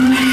Amen.